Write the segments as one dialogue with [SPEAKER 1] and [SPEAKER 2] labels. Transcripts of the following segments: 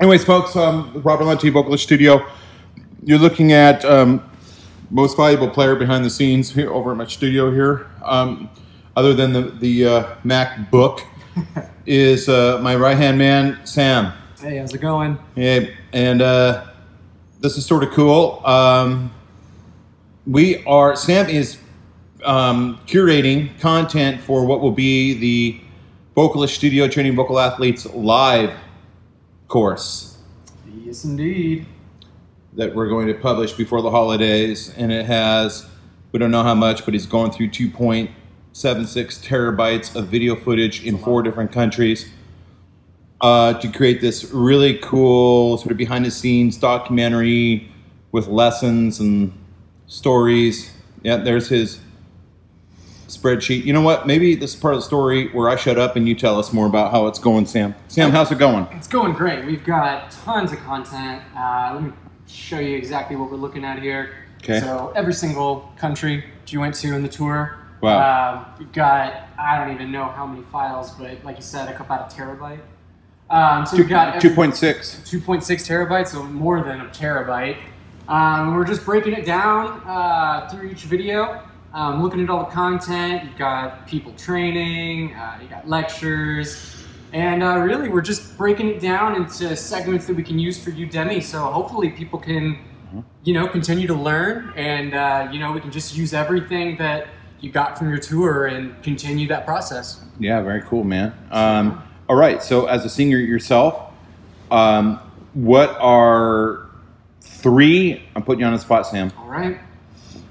[SPEAKER 1] Anyways, folks, um, Robert Lunte, Vocalist Studio. You're looking at um, most valuable player behind the scenes here over at my studio here. Um, other than the the uh, MacBook, is uh, my right hand man Sam.
[SPEAKER 2] Hey, how's it going?
[SPEAKER 1] Hey, and uh, this is sort of cool. Um, we are Sam is um, curating content for what will be the Vocalist Studio Training Vocal Athletes live course
[SPEAKER 2] Yes, indeed.
[SPEAKER 1] that we're going to publish before the holidays, and it has we don't know how much, but he's going through 2.76 terabytes of video footage in four different countries uh, to create this really cool sort of behind the scenes documentary with lessons and stories. Yeah, there's his spreadsheet. You know what? Maybe this is part of the story where I shut up and you tell us more about how it's going, Sam. Sam, how's it going?
[SPEAKER 2] It's going great. We've got tons of content. Uh, let me show you exactly what we're looking at here.
[SPEAKER 1] Okay.
[SPEAKER 2] So every single country you went to in the tour.
[SPEAKER 1] Wow.
[SPEAKER 2] Um, we've got I don't even know how many files, but like you said, a couple about a terabyte. Um, so we've got
[SPEAKER 1] 2.6.
[SPEAKER 2] 2.6 terabytes, so more than a terabyte. Um, we're just breaking it down uh, through each video, um, looking at all the content. You've got people training, uh, you got lectures, and uh, really we're just breaking it down into segments that we can use for Udemy. So hopefully people can, you know, continue to learn, and uh, you know we can just use everything that you got from your tour and continue that process.
[SPEAKER 1] Yeah, very cool, man. Um, all right, so as a singer yourself, um, what are three? I'm putting you on the spot, Sam.
[SPEAKER 2] All right.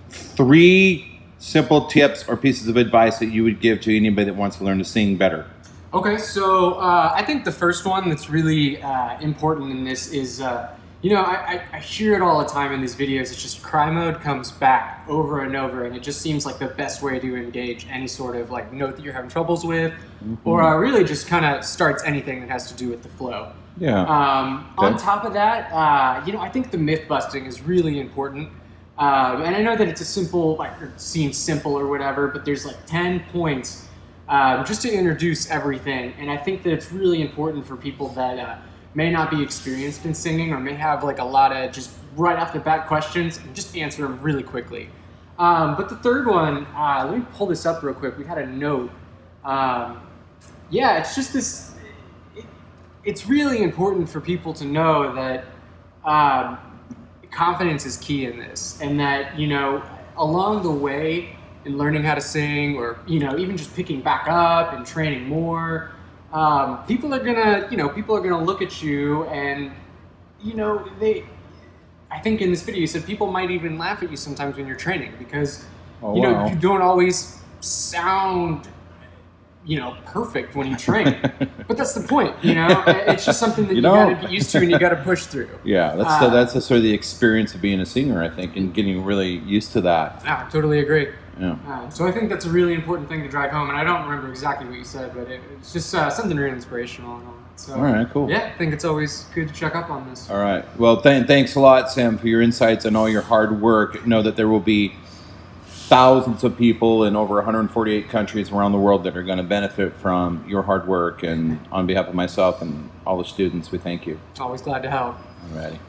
[SPEAKER 1] Three simple tips or pieces of advice that you would give to anybody that wants to learn to sing better.
[SPEAKER 2] Okay, so uh, I think the first one that's really uh, important in this is, uh, you know, I, I, I hear it all the time in these videos. It's just cry mode comes back over and over, and it just seems like the best way to engage any sort of like note that you're having troubles with, or uh, really just kind of starts anything that has to do with the flow.
[SPEAKER 1] Yeah.
[SPEAKER 2] Um, On top of that, uh, you know, I think the myth busting is really important. Um, and I know that it's a simple, like, seems simple or whatever, but there's like 10 points um, just to introduce everything. And I think that it's really important for people that uh, may not be experienced in singing or may have like a lot of just right off the bat questions and just answer them really quickly. Um, but the third one, uh, let me pull this up real quick. We had a note. Um, yeah, it's just this it- it's really important for people to know that um, confidence is key in this, and that you know along the way in learning how to sing, or you know even just picking back up and training more, um, people are gonna you know people are gonna look at you and you know they. I think in this video you said people might even laugh at you sometimes when you're training because
[SPEAKER 1] Oh,
[SPEAKER 2] you know
[SPEAKER 1] wow.
[SPEAKER 2] you don't always sound you know perfect when you train but that's the point you know it's just something that
[SPEAKER 1] You
[SPEAKER 2] you, gotta get used to and you gotta push through
[SPEAKER 1] Yeah, that's
[SPEAKER 2] Uh,
[SPEAKER 1] the, that's the sort of the experience of being a singer, I think, and getting really used to that.
[SPEAKER 2] ah, totally agree
[SPEAKER 1] Yeah.
[SPEAKER 2] uh, so i think that's a really important thing to drive home and i don't remember exactly what you said but it, it's just uh, something really inspirational and all that so
[SPEAKER 1] All right, cool.
[SPEAKER 2] yeah i think it's always good to check up on this
[SPEAKER 1] All right. Well, th- thanks a lot, Sam, for your insights and all your hard work. Know that there will be thousands of people in over 148 countries around the world that are going to benefit from your hard work. And on behalf of myself and all the students, we thank you.
[SPEAKER 2] always glad to help
[SPEAKER 1] All righty.